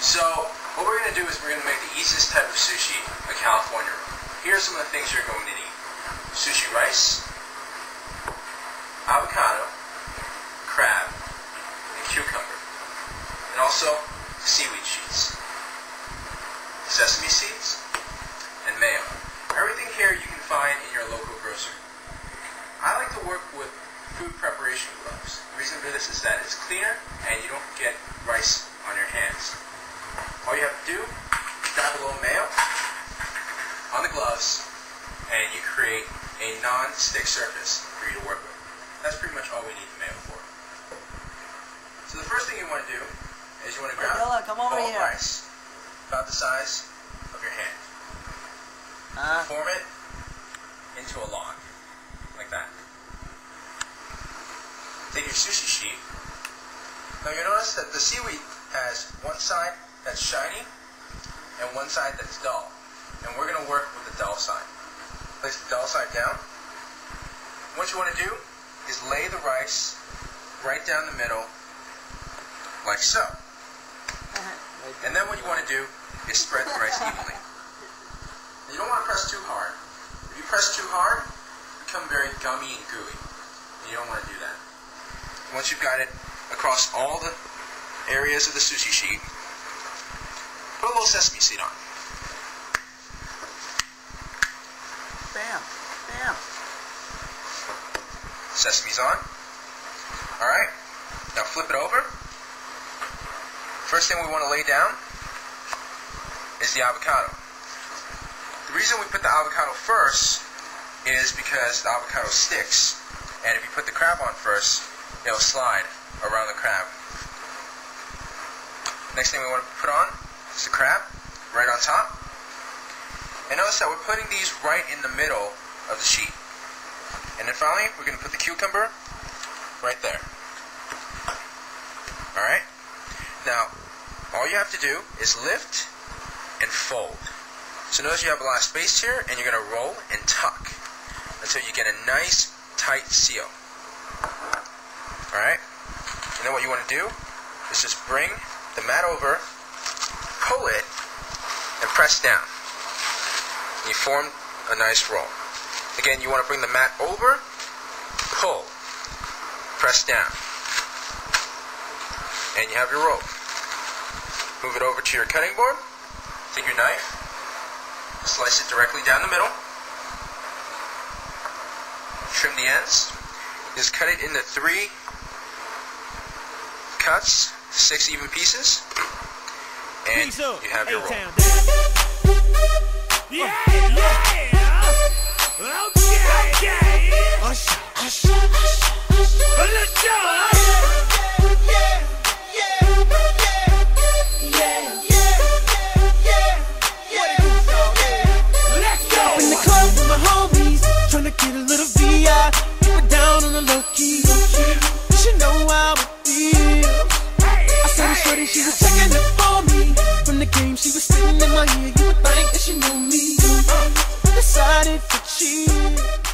So what we're gonna do is we're gonna make the easiest type of sushi a California roll. Here are some of the things you're going to need: sushi rice, avocado, crab, and cucumber, and also seaweed sheets, sesame seeds, and mayo. Everything here you can find in your local grocery. I like to work with food preparation gloves. The reason for this is that it's cleaner and you don't get rice on your hands. All you have to do is dab a little mayo on the gloves and you create a non-stick surface for you to work with. That's pretty much all we need the mayo for. So the first thing you want to do is you want to grab Manila, come a over here. rice about the size of your hand. Huh? Form it into a log, like that. Take your sushi sheet. Now you notice that the seaweed has that's shiny and one side that's dull. And we're going to work with the dull side. Place the dull side down. What you want to do is lay the rice right down the middle, like so. Uh-huh. And then what you want to do is spread the rice evenly. You don't want to press too hard. If you press too hard, it become very gummy and gooey. And you don't want to do that. Once you've got it across all the areas of the sushi sheet, put a little sesame seed on. Bam. Bam. Sesame's on. Alright. Now flip it over. First thing we want to lay down is the avocado. The reason we put the avocado first is because the avocado sticks. And if you put the crab on first, it'll slide around the crab. Next thing we want to put on is the crab, right on top. And notice that we're putting these right in the middle of the sheet. And then finally, we're going to put the cucumber right there. Alright? Now, all you have to do is lift and fold. So notice you have a lot of space here, and you're going to roll and tuck until you get a nice, tight seal. Alright? And then what you want to do is just bring the mat over, pull it, and press down. You form a nice roll. Again, you want to bring the mat over, pull, press down, and you have your roll. Move it over to your cutting board, take your knife, slice it directly down the middle, trim the ends, just cut it into three cuts, six even pieces, and Peace up, you have your. Yeah, yeah. singing in my ear, you would think that she knew me. I decided to cheat.